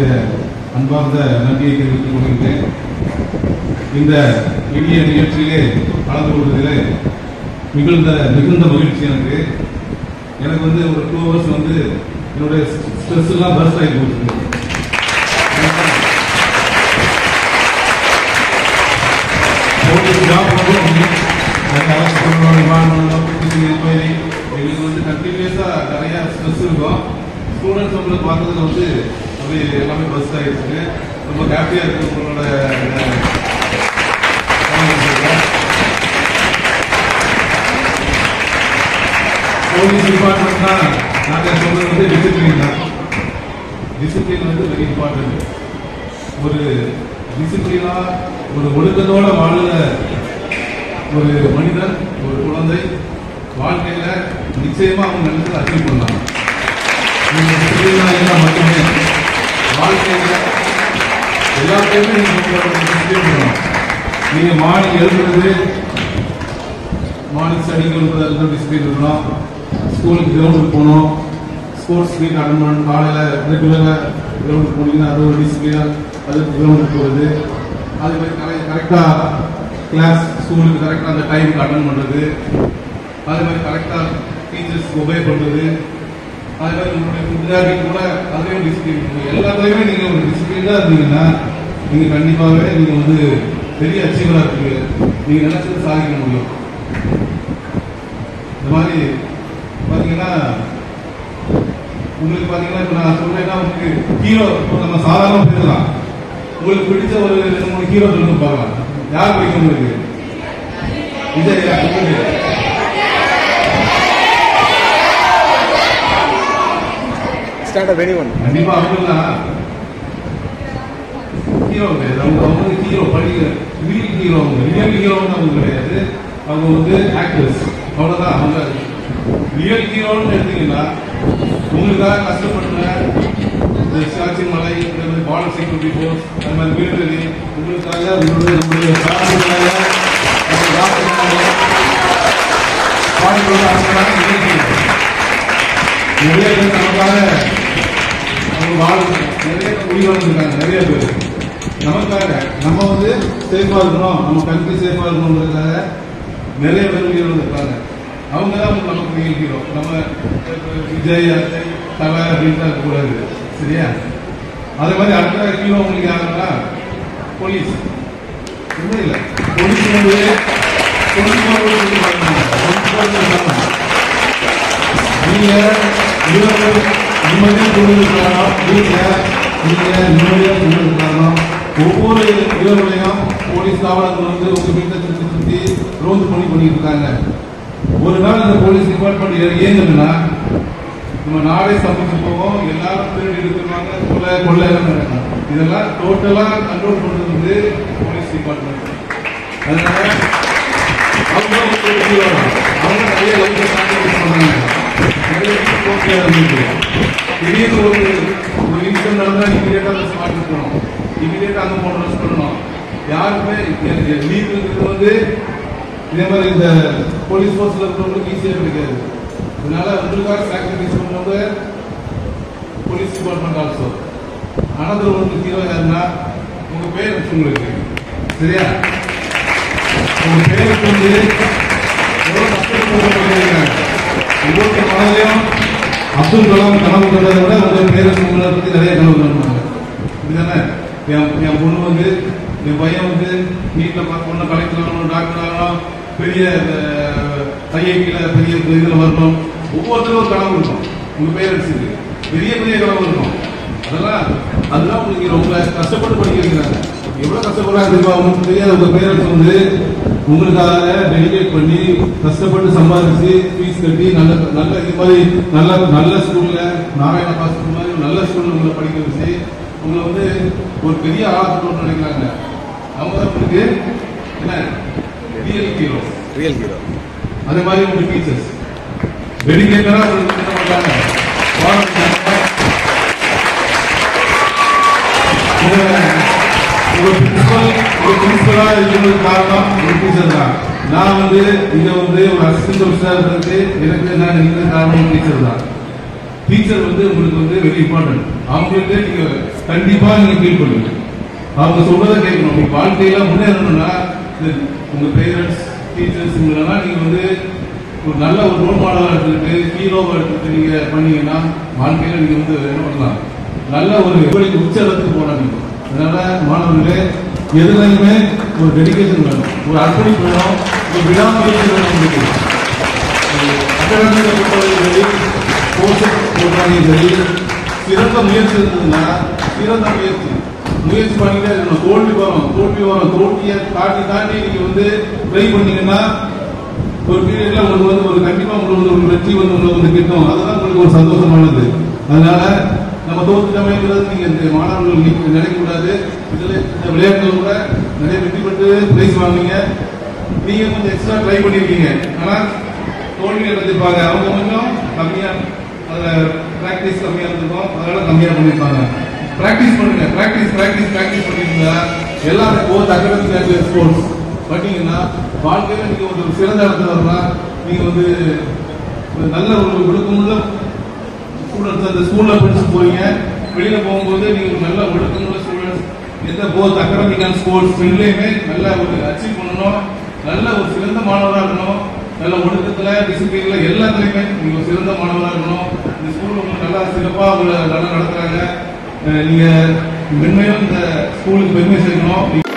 என்னுடைய அன்பார்ந்த நன்றியை தெரிவித்துக் கொள்கின்றேன். இந்த இனிய நிகழ்ச்சியிலே கலந்து கொள்வதிலே மிகுந்த மிகுந்த மகிழ்ச்சி எனக்கு. எனக்கு வந்து ஒரு டூ ஹவர்ஸ் வந்து என்னுடைய ஸ்ட்ரெஸ் எல்லாம் பர்ஸ்ட் ஆகி போச்சு. ஜாப் எங்களுக்கு வந்து கண்டினியூஸா நிறைய ஸ்ட்ரெஸ் இருக்கும். ஸ்டூடெண்ட்ஸ் உங்களை பார்த்ததுல வந்து அப்படியே எல்லாமே பஸ் ஆயிடுச்சு. ரொம்ப ஹாப்பியா இருக்கு உங்களோட போலீஸ் டிபார்ட்மெண்ட் தான் நாங்கள் சொல்றது வந்து டிசிப்ளின் தான். டிசிப்ளின் வந்து வெரி இம்பார்ட்டன்ட் ஒரு டிசிப்ளினா ஒரு ஒழுக்கத்தோட வாழுற ஒரு மனிதன் ஒரு குழந்தை வாழ்க்கையில நிச்சயமா அவங்க நினைச்சதை அச்சீவ் பண்ணலாம். நீங்க மட்டுமே வாழ்க்கையில் எல்லாத்தையுமே நீங்க நீங்கள் மார்னிங் எழுதுறது மார்னிங் ஸ்டடி கொடுக்குறது டிசிப்ளின் இருக்கணும். ஸ்கூலுக்கு கிரவுண்டுக்கு போகணும். ஸ்போர்ட்ஸ் மீட் அட்டன் பண்ணணும். காலையில் ரெகுலராக கிரவுண்டுக்கு போனீங்கன்னா அது ஒரு டிசிப்ளினாக அதுக்கு கிரவுண்டுக்கு போகிறது அது மாதிரி கரெக்ட் கரெக்டாக கிளாஸ் ஸ்கூலுக்கு கரெக்டாக அந்த டைமுக்கு அட்டன் பண்ணுறது அது மாதிரி கரெக்டாக டீச்சர்ஸ் ஒபே பண்ணுறது அது மாதிரி உங்களுடைய விளையாடி கூட அதுலேயும் டிசிப்ளின் இருக்கும் எல்லாத்துலேயுமே நீங்கள் ஒரு டிசிப்ளினாக இருந்தீங்கன்னா நீங்கள் கண்டிப்பாகவே நீங்கள் வந்து பெரிய அச்சீவராக இருப்பீங்க. நீங்கள் நினைச்சது சாதிக்க முடியும். இந்த மாதிரி பார்த்தீங்கன்னா உங்களுக்கு பார்த்தீங்கன்னா இப்போ நான் சொல்றேன்னா உங்களுக்கு ஹீரோ இப்போ நம்ம சாதாரண பேர் உங்களுக்கு பிடிச்ச ஒரு ரெண்டு மூணு ஹீரோ சொல்லுங்க பார்க்கலாம் யார் பிடிக்கும் உங்களுக்கு? விஜய். யார் உங்களுக்கு ஸ்டார்ட் அப் எனி ஒன் கண்டிப்பா அவங்கலாம் ஹீரோ கிடையாது அவங்க அவங்க வந்து ஹீரோ படிக்கிற ரியல் ஹீரோ அவங்க ரியல் ஹீரோன்னு அவங்க கிடையாது அவங்க வந்து ஆக்டர்ஸ் அவ்வளவுதான் அவங்க ரியல் ஹீரோன்னு எடுத்தீங்கன்னா உங்களுக்காக கஷ்டப்படுற இந்த சியாச்சி மலை இந்த மாதிரி பார்டர் செக்யூரிட்டி ஃபோர்ஸ் அந்த மாதிரி மிலிட்டரி உங்களுக்காக உங்களுடைய நம்முடைய சார்புக்காக நம்ம நாட்டுக்காக பாடுபடுற அவங்களாக நினைக்கிறீங்க நிறைய பேர் நமக்காக அவங்க வாழ்க்கை. நிறைய உயிரோடு இருக்காங்க நிறைய பேர். நமக்காக நம்ம வந்து சேஃபாக இருக்கணும். நம்ம கண்ட்ரி சேஃபாக இருக்கணுங்கிறதுக்காக நிறைய பேர் உயிரோடு இருக்காங்க. அவங்க தான் நமக்கு நிகழ்கிறோம் நம்ம விஜய் அஜய் தலை அப்படின்னு இருக்கக்கூடாது சரியா? அதே மாதிரி அடுத்த ஹீரோ உங்களுக்கு யாருன்னா போலீஸ் ஒன்றும் இல்லை. போலீஸ் வந்து தொழில்நுட்பம் சொல்லி பார்க்கணும். தொழில்நுட்பம் சொல்லணும். நீங்க இரவு ஒவ்வொரு இரவுலையும் போலீஸ் காவலர்கள் வந்து வீட்டை ரோந்து பண்ணி பண்ணியிருக்காங்க ஒரு நாள் இந்த போலீஸ் டிபார்ட்மெண்ட் இயங்குதுன்னா நம்ம நாடே சமைச்சு போவோம். எல்லாரும் திருடி எடுத்துருவாங்க. கொலை கொள்ளை எல்லாம் நடக்கும். இதெல்லாம் டோட்டலாக கண்ட்ரோல் பண்றது வந்து போலீஸ் டிபார்ட்மெண்ட் அதனால அவங்க அவங்க நிறைய லைஃப்ல பண்ணாங்க நிறைய இருந்துச்சு திடீர்னு ஒரு ஒரு இன்சிடென்ட் நடந்தா இமீடியட்டா அதை ஸ்பாட் இமீடியட்டா அந்த போன பண்ணணும் யாருமே லீவ் இருக்கிறது வந்து இதே மாதிரி இந்த போலீஸ் ஃபோர்ஸ்ல இருக்கிறவங்களுக்கு ஈஸியாக கிடைக்காது இதனால உங்களுக்காக சாக்ரிஃபைஸ் பண்ணும்போது போலீஸ் டிபார்ட்மெண்ட் ஆல்சோ அனதர் ஒன்று ஹீரோ யாருன்னா உங்க பேர் உங்களுக்கு சரியா உங்க பேருக்கு வந்து எவ்வளவு கஷ்டப்படுறாங்க ஒவ்வொரு மனதிலையும் அப்துல் கலாம் கனவு கண்டதை விட உங்க பேரரசு உங்களை பற்றி நிறைய கனவு கண்டாங்க இதுதானே என் என் பொண்ணு வந்து என் பையன் வந்து வீட்டில் பொண்ணை கலெக்டர் ஆகணும். டாக்டர் ஆகணும் பெரிய ஐஐடியில் பெரிய இதில் வரணும். ஒவ்வொருத்தரும் ஒரு கனவு இருக்கும். உங்கள் பேர் பெரிய பெரிய கனவு இருக்கும். அதெல்லாம் அதெல்லாம் உங்களுக்கு ரொம்ப கஷ்டப்பட்டு படிக்க வைக்கிறாங்க கஷ்டப்படுறாங்க தெரியுமா? உங்களுக்கு தெரியாத. உங்கள் பேரண்ட்ஸ் வந்து உங்களுக்காக டெடிகேட் பண்ணி கஷ்டப்பட்டு சம்பாதிச்சு ஃபீஸ் கட்டி நல்ல நல்ல இது மாதிரி நல்ல நல்ல ஸ்கூல்ல நாராயண பாஸ்கர் மாதிரி நல்ல ஸ்கூல்ல உங்களை படிக்க வச்சு உங்களை வந்து ஒரு பெரிய ஆளாக்கணும்னு நினைக்கிறாங்க. அவங்க உங்களுக்கு என்ன? ரியல் ஹீரோ ரியல் ஹீரோ அதே மாதிரி உங்க டீச்சர்ஸ் டெடிகேட்டடா உங்களுக்கு என்ன பண்றாங்க வாழ்த்துறாங்க. உங்க உங்க பிரின்சிபல் உங்க பிரின்சிபலா இருக்கிறதுக்கு காரணம் உங்க டீச்சர் தான் நான் வந்து இங்க வந்து ஒரு அசிஸ்டன்ட் ப்ரொஃபஸரா இருக்கிறதுக்கு எனக்கு நான் இருக்கிற காரணம் டீச்சர் தான் டீச்சர் வந்து உங்களுக்கு வந்து வெரி இம்பார்ட்டன்ட் அவங்களுக்கு நீங்க கண்டிப்பா நீங்க ஃபீல் பண்ணுங்க அவங்க சொல்றதை கேட்கணும் உங்க வாழ்க்கையில முன்னேறணும்னா இது உங்க பேரண்ட்ஸ் டீச்சர்ஸ் இவங்களெல்லாம் நீங்க வந்து ஒரு நல்ல ஒரு ரோல் மாடலா எடுத்துக்கிட்டு ஹீரோவா எடுத்துக்கிட்டு நீங்க பண்ணீங்கன்னா வாழ்க்கையில நீங்க வந்து என்ன பண்ணலாம் நல்ல ஒரு எப்படி உச்சரத்துக்கு போனாங்க அதனால மாணவர்களே எதுலையுமே ஒரு டெடிகேஷன் வேணும். ஒரு அர்ப்பணிப்பு வேணும் ஒரு விடாமுயற்சி வேணும் உங்களுக்கு. அகாடமியை பொறுத்தவரையும் சரி கோர்ஸ் பொறுத்தவரையும் சரி சிறந்த முயற்சி இருந்ததுன்னா சிறந்த முயற்சி. முயற்சி பண்ணிட்டே இருக்கணும். தோல்வி வரும். தோல்வி வரும். தோல்வியை தாண்டி தாண்டி நீங்கள் வந்து ட்ரை பண்ணீங்கன்னா ஒரு பீரியட்ல உங்களுக்கு வந்து ஒரு கண்டிப்பாக உங்களுக்கு வந்து ஒரு வெற்றி வந்து உங்களுக்கு வந்து கிட்டும். அதுதான் உங்களுக்கு ஒரு சந்தோஷமானது. அதனால நம்ம தோத்துட்டோமேங்கிறது நீங்க இந்த மாணவர்கள் நீங்க நினைக்கக்கூடாது. இதுல இந்த விளையாட்டில் கூட நிறைய வெற்றி பெற்று பிரைஸ் வாங்குனீங்க. நீங்க கொஞ்சம் எக்ஸ்ட்ரா ட்ரை பண்ணிருக்கீங்க. ஆனா தோல்வியை அடைஞ்சிருப்பாங்க அவங்க கொஞ்சம் கம்மியா அதுல பிராக்டிஸ் கம்மியா இருந்திருக்கும். அதனால கம்மியா பண்ணிருப்பாங்க. பிராக்டிஸ் பண்ணுங்க. பிராக்டிஸ் பிராக்டிஸ் பிராக்டிஸ் பண்ணிருந்தா எல்லாமே போத் அகாடமிக் அண்ட் ஸ்போர்ட்ஸ் பண்ணீங்கன்னா வாழ்க்கையில நீங்க ஒரு சிறந்த இடத்துல வரலாம். நீங்க வந்து ஒரு நல்ல ஒரு ஒழுக்கமுள்ள ஸ்டூடெண்ட்ஸ் அந்த ஸ்கூல்ல படிச்சு போறீங்க. வெளியில போகும்போது நீங்க நல்ல ஒழுக்கமுள்ள ஸ்டூடெண்ட்ஸ் எந்த போத் அகாடமிக் அண்ட் ஸ்போர்ட்ஸ் ரெண்டுலையுமே நல்ல ஒரு அச்சீவ் பண்ணணும். நல்ல ஒரு சிறந்த மாணவராக இருக்கணும். நல்ல ஒழுக்கத்துல டிசிப்ளின்ல எல்லாத்துலயுமே நீங்க ஒரு சிறந்த மாணவராக இருக்கணும். இந்த ஸ்கூல் உங்களுக்கு நல்லா சிறப்பாக உங்களை நல்லா நடத்துறாங்க. நீங்கள் நீங்க மென்மையும் இந்த ஸ்கூலுக்கு பெருமை சேர்க்கணும்.